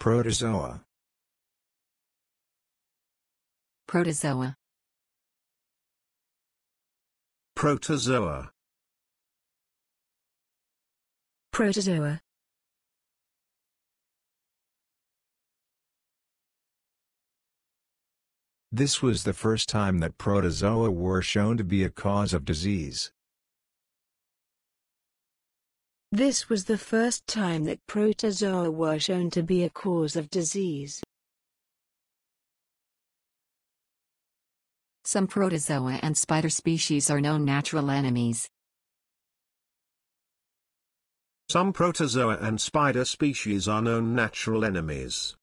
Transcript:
Protozoa. Protozoa. Protozoa. Protozoa. This was the first time that protozoa were shown to be a cause of disease. This was the first time that protozoa were shown to be a cause of disease. Some protozoa and spider species are known natural enemies. Some protozoa and spider species are known natural enemies.